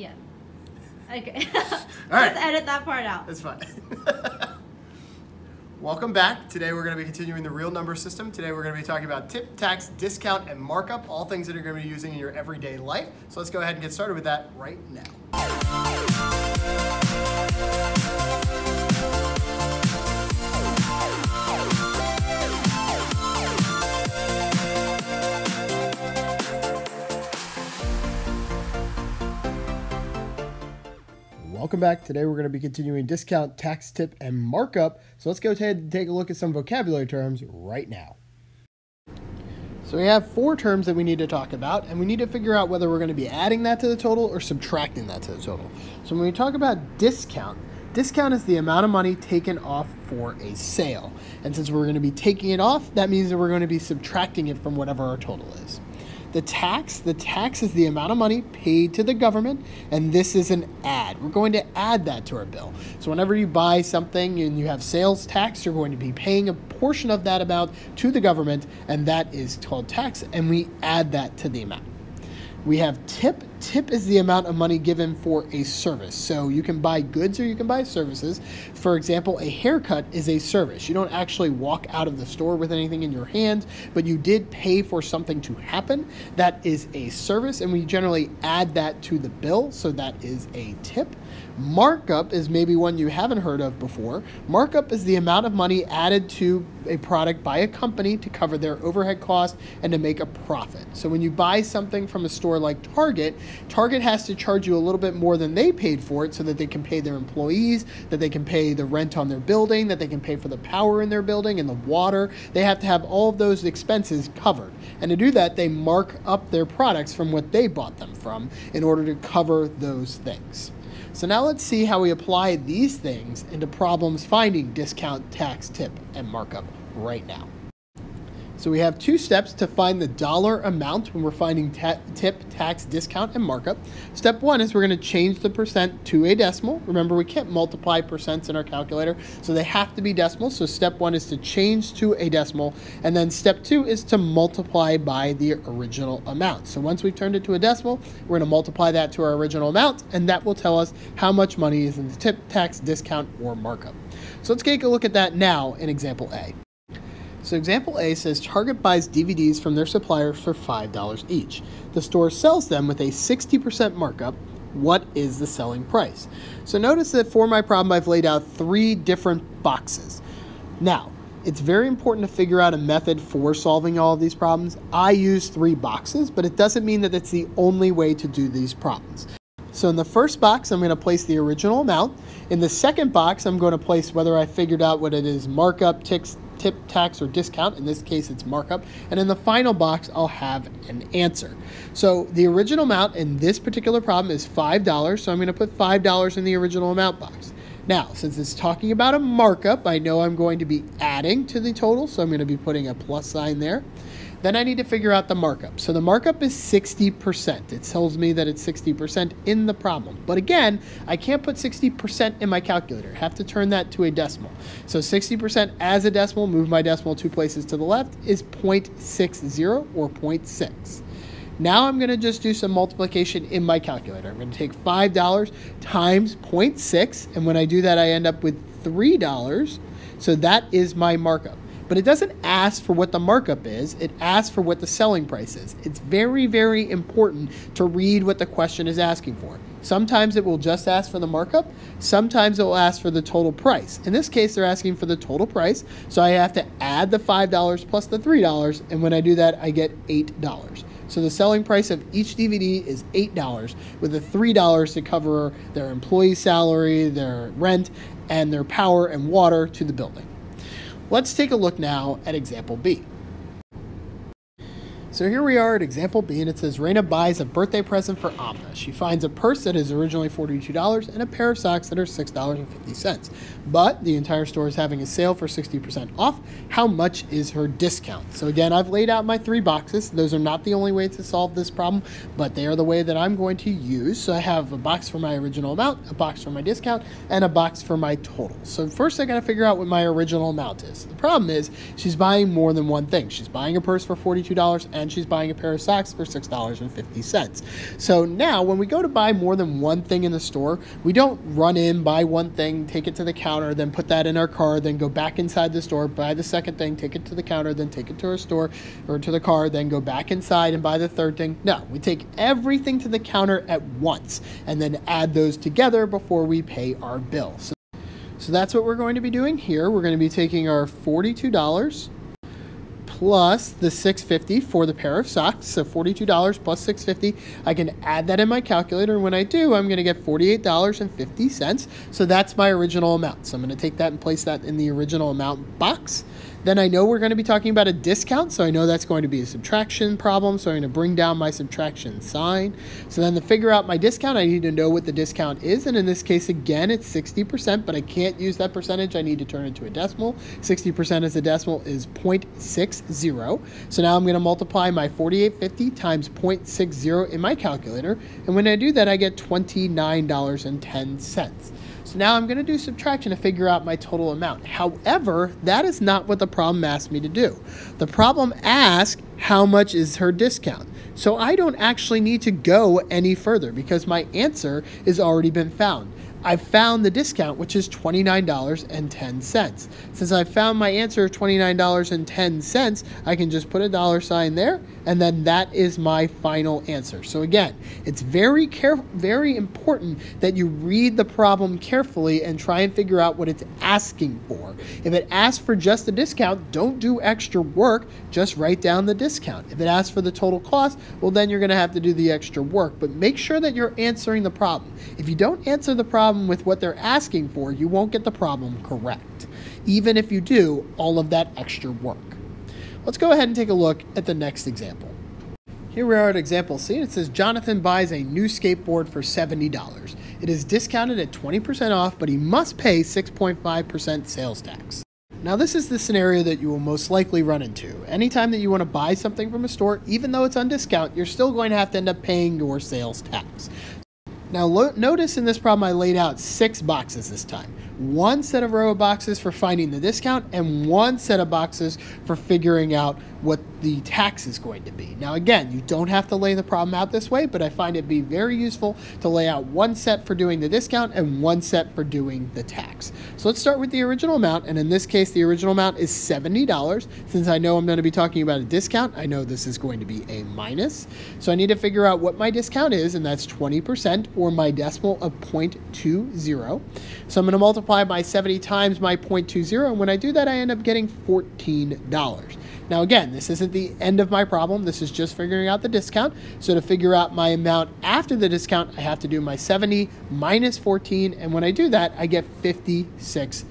Yeah. Okay. All right. Let's edit that part out. That's fine. Welcome back. Today we're going to be continuing the real number system. Today we're going to be talking about tip, tax, discount, and markup, all things that you're going to be using in your everyday life. So let's go ahead and get started with that right now. Welcome back. Today we're going to be continuing discount, tax, tip, and markup. So let's go ahead and take a look at some vocabulary terms right now. So we have four terms that we need to talk about, and we need to figure out whether we're going to be adding that to the total or subtracting that to the total. So when we talk about discount, discount is the amount of money taken off for a sale. And since we're going to be taking it off, that means that we're going to be subtracting it from whatever our total is. The tax, the tax is the amount of money paid to the government, and this is an add. We're going to add that to our bill. So whenever you buy something and you have sales tax, you're going to be paying a portion of that amount to the government, and that is called tax, and we add that to the amount. We have tip. Tip is the amount of money given for a service. So you can buy goods or you can buy services. For example, a haircut is a service. You don't actually walk out of the store with anything in your hands, but you did pay for something to happen. That is a service, and we generally add that to the bill. So that is a tip. Markup is maybe one you haven't heard of before. Markup is the amount of money added to a product by a company to cover their overhead cost and to make a profit. So when you buy something from a store like Target, Target has to charge you a little bit more than they paid for it so that they can pay their employees, that they can pay the rent on their building, that they can pay for the power in their building and the water. They have to have all of those expenses covered. And to do that, they mark up their products from what they bought them from in order to cover those things. So now let's see how we apply these things into problems finding discount, tax, tip, and markup right now. So we have two steps to find the dollar amount when we're finding ta- tip, tax, discount, and markup. Step one is we're going to change the percent to a decimal. Remember, we can't multiply percents in our calculator, so they have to be decimals. So step one is to change to a decimal, and then step two is to multiply by the original amount. So once we've turned it to a decimal, we're to multiply that to our original amount, and that will tell us how much money is in the tip, tax, discount, or markup. So let's take a look at that now in example A. So example A says Target buys DVDs from their suppliers for $5 each. The store sells them with a 60% markup. What is the selling price? So notice that for my problem I've laid out three different boxes. Now, it's very important to figure out a method for solving all of these problems. I use three boxes, but it doesn't mean that it's the only way to do these problems. So in the first box, I'm going to place the original amount. In the second box, I'm going to place whether I figured out what it is markup, ticks, tip, tax, or discount. In this case, it's markup. And in the final box, I'll have an answer. So the original amount in this particular problem is $5. So I'm going to put $5 in the original amount box. Now, since it's talking about a markup, I know I'm going to be adding to the total. So I'm going to be putting a plus sign there. Then I need to figure out the markup. So the markup is 60%. It tells me that it's 60% in the problem. But again, I can't put 60% in my calculator. I have to turn that to a decimal. So 60% as a decimal, move my decimal two places to the left, is 0.60 or 0.6. Now I'm going to just do some multiplication in my calculator. I'm going to take $5 times 0.6, and when I do that, I end up with $3. So that is my markup but it doesn't ask for what the markup is, it asks for what the selling price is. It's very, very important to read what the question is asking for. Sometimes it will just ask for the markup, sometimes it will ask for the total price. In this case, they're asking for the total price, so I have to add the $5 plus the $3, and when I do that, I get $8. So the selling price of each DVD is $8, with the $3 to cover their employee salary, their rent, and their power and water to the building. Let's take a look now at example B. So here we are at example B, and it says Raina buys a birthday present for Amna. She finds a purse that is originally $42 and a pair of socks that are $6.50. But the entire store is having a sale for 60% off. How much is her discount? So again, I've laid out my three boxes. Those are not the only way to solve this problem, but they are the way that I'm going to use. So I have a box for my original amount, a box for my discount, and a box for my total. So first I gotta figure out what my original amount is. The problem is she's buying more than one thing. She's buying a purse for $42 and and she's buying a pair of socks for $6.50. So now when we go to buy more than one thing in the store, we don't run in, buy one thing, take it to the counter, then put that in our car, then go back inside the store, buy the second thing, take it to the counter, then take it to our store or to the car, then go back inside and buy the third thing. No, we take everything to the counter at once and then add those together before we pay our bill. So, so that's what we're going to be doing here. We're going to be taking our $42 plus the 650 for the pair of socks. So $42 plus 650. I can add that in my calculator. And when I do, I'm going to get $48.50. So that's my original amount. So I'm going to take that and place that in the original amount box. Then I know we're going to be talking about a discount, so I know that's going to be a subtraction problem, so I'm going to bring down my subtraction sign. So then to figure out my discount, I need to know what the discount is, and in this case, again, it's 60%, but I can't use that percentage. I need to turn it into a decimal. 60% as a decimal is 0.60. So now I'm going to multiply my 4850 times 0.60 in my calculator, and when I do that, I get $29.10. So now I'm going to do subtraction to figure out my total amount. However, that is not what the problem asked me to do. The problem asked how much is her discount. So I don't actually need to go any further because my answer has already been found. I found the discount, which is $29.10. Since I found my answer of $29.10, I can just put a dollar sign there, and then that is my final answer. So again, it's very careful, very important that you read the problem carefully and try and figure out what it's asking for. If it asks for just the discount, don't do extra work, just write down the discount. If it asks for the total cost, well then you're going to have to do the extra work, but make sure that you're answering the problem. If you don't answer the problem, problem with what they're asking for, you won't get the problem correct, even if you do all of that extra work. Let's go ahead and take a look at the next example. Here we are at example C, and it says Jonathan buys a new skateboard for $70. It is discounted at 20% off, but he must pay 6.5% sales tax. Now, this is the scenario that you will most likely run into. Anytime that you want to buy something from a store, even though it's on discount, you're still going to have to end up paying your sales tax. Now lo- notice in this problem I laid out six boxes this time. One set of row of boxes for finding the discount, and one set of boxes for figuring out what the tax is going to be. Now, again, you don't have to lay the problem out this way, but I find it be very useful to lay out one set for doing the discount and one set for doing the tax. So let's start with the original amount, and in this case, the original amount is $70. Since I know I'm going to be talking about a discount, I know this is going to be a minus. So I need to figure out what my discount is, and that's 20% or my decimal of 0.20. So I'm going to multiply by 70 times my 0.20, and when I do that, I end up getting $14. Now again, this isn't the end of my problem, this is just figuring out the discount. So to figure out my amount after the discount, I have to do my 70 minus 14, and when I do that, I get $56.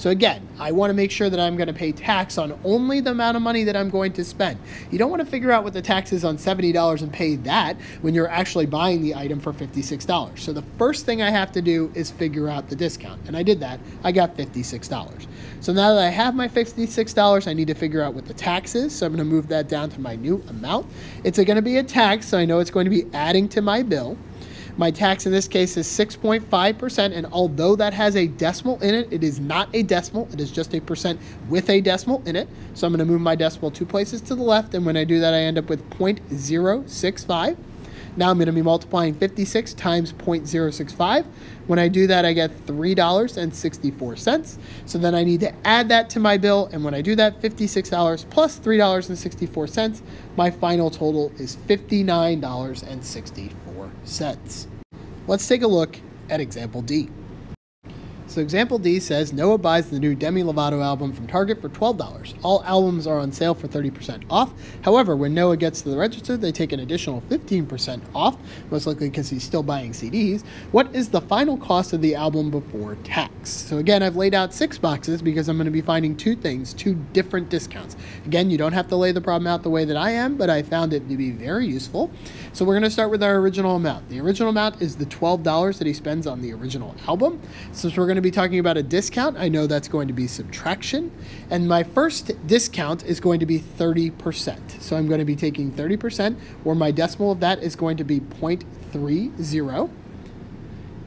So again, I want to make sure that I'm going to pay tax on only the amount of money that I'm going to spend. You don't want to figure out what the tax is on $70 and pay that when you're actually buying the item for $56. So the first thing I have to do is figure out the discount. And I did that. I got $56. So now that I have my $56, I need to figure out what the tax is. So I'm going to move that down to my new amount. It's going to be a tax, so I know it's going to be adding to my bill. My tax in this case is 6.5%, and although that has a decimal in it, it is not a decimal. It is just a percent with a decimal in it. So I'm going to move my decimal two places to the left, and when I do that, I end up with 0.065. Now I'm going to be multiplying 56 times 0.065. When I do that, I get $3.64. So then I need to add that to my bill. And when I do that, $56 plus $3.64, my final total is $59.64 cents. Let's take a look at example D. So example D says Noah buys the new Demi Lovato album from Target for $12. All albums are on sale for 30% off. However, when Noah gets to the register, they take an additional 15% off, most likely because he's still buying CDs. What is the final cost of the album before tax? So again, I've laid out six boxes because I'm going to be finding two things, two different discounts. Again, you don't have to lay the problem out the way that I am, but I found it to be very useful. So we're going to start with our original amount. The original amount is the $12 that he spends on the original album. Since we're going to be talking about a discount, I know that's going to be subtraction. And my first discount is going to be 30%. So I'm going to be taking 30%, or my decimal of that is going to be 0.30.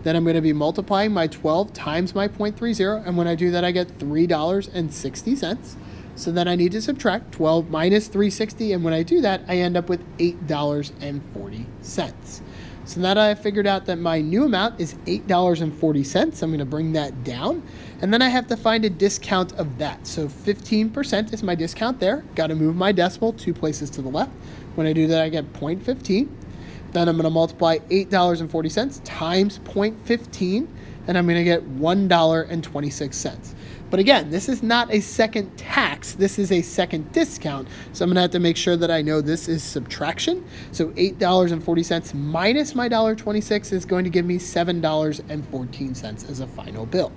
Then I'm going to be multiplying my 12 times my 0.30. And when I do that, I get $3.60. So then I need to subtract 12 minus 360, and when I do that, I end up with $8.40. So now that I've figured out that my new amount is $8.40, I'm going to bring that down. And then I have to find a discount of that. So 15% is my discount there. Got to move my decimal two places to the left. When I do that, I get 0.15. Then I'm to multiply $8.40 times 0.15, and I'm going to get $1.26. But again, this is not a second tax. This is a second discount. So I'm going to have to make sure that I know this is subtraction. So $8.40 minus my $1.26 is going to give me $7.14 as a final bill.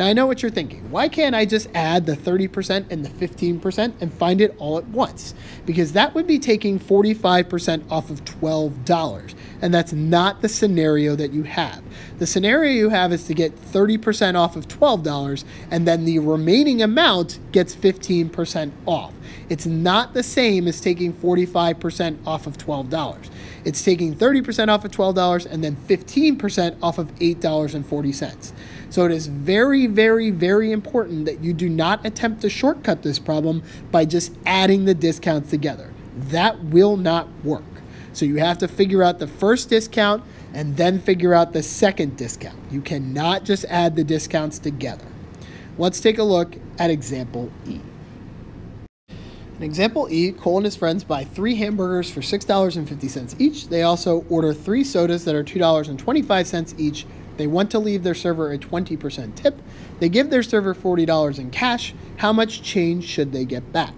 Now I know what you're thinking. Why can't I just add the 30% and the 15% and find it all at once? Because that would be taking 45% off of $12. And that's not the scenario that you have. The scenario you have is to get 30% off of $12 and then the remaining amount gets 15% off. It's not the same as taking 45% off of $12. It's taking 30% off of $12 and then 15% off of $8.40. So it is very, very, very important that you do not attempt to shortcut this problem by just adding the discounts together. That will not work. So you have to figure out the first discount and then figure out the second discount. You cannot just add the discounts together. Let's take a look at example E. In example E, Cole and his friends buy three hamburgers for $6.50 each. They also order three sodas that are $2.25 each they want to leave their server a 20% tip. They give their server $40 in cash. How much change should they get back?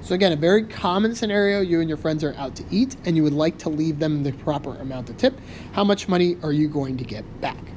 So, again, a very common scenario you and your friends are out to eat and you would like to leave them the proper amount of tip. How much money are you going to get back?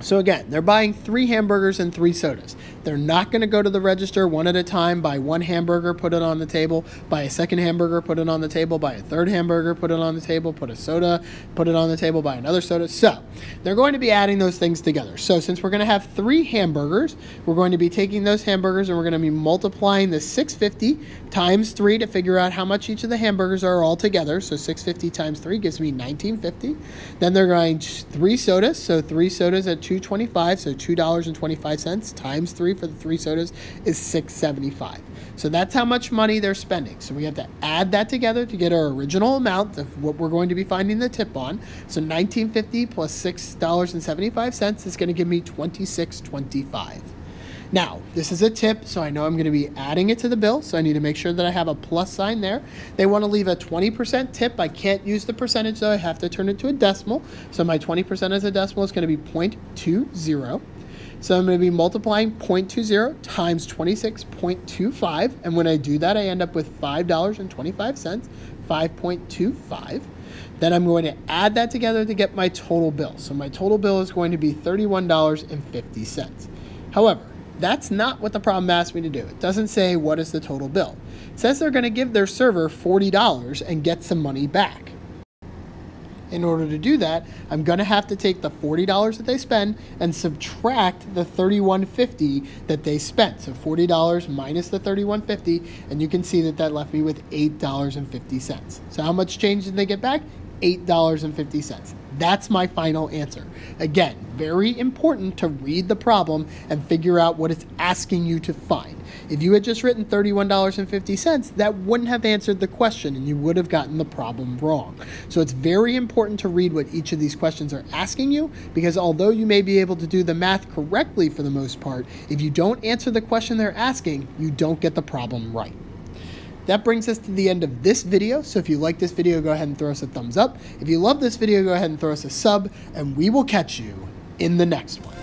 So again, they're buying three hamburgers and three sodas. They're not going to go to the register one at a time, buy one hamburger, put it on the table, buy a second hamburger, put it on the table, buy a third hamburger, put it on the table, put a soda, put it on the table, buy another soda. So they're going to be adding those things together. So since we're going to have three hamburgers, we're going to be taking those hamburgers and we're going to be multiplying the 650 times three to figure out how much each of the hamburgers are all together. So 650 times three gives me 1950. Then they're going three sodas. So three sodas at 225 so $2.25 times 3 for the 3 sodas is 675 so that's how much money they're spending. So we have to add that together to get our original amount of what we're going to be finding the tip on. So 1950 plus $6.75 is going to give me 2625 now, this is a tip, so I know I'm going to be adding it to the bill, so I need to make sure that I have a plus sign there. They want to leave a 20% tip. I can't use the percentage, though. I have to turn it to a decimal. So my 20% as a decimal is going to be 0.20. So I'm going to be multiplying 0.20 times 26.25. And when I do that, I end up with $5.25, 5.25. Then I'm going to add that together to get my total bill. So my total bill is going to be $31.50. However, that's not what the problem asked me to do. It doesn't say what is the total bill. It says they're going to give their server $40 and get some money back. In order to do that, I'm going to have to take the $40 that they spend and subtract the $31.50 that they spent. So $40 minus the $31.50, and you can see that that left me with $8.50. So how much change did they get back? $8.50. That's my final answer. Again, very important to read the problem and figure out what it's asking you to find. If you had just written $31.50, that wouldn't have answered the question and you would have gotten the problem wrong. So it's very important to read what each of these questions are asking you because although you may be able to do the math correctly for the most part, if you don't answer the question they're asking, you don't get the problem right. That brings us to the end of this video. So if you like this video, go ahead and throw us a thumbs up. If you love this video, go ahead and throw us a sub, and we will catch you in the next one.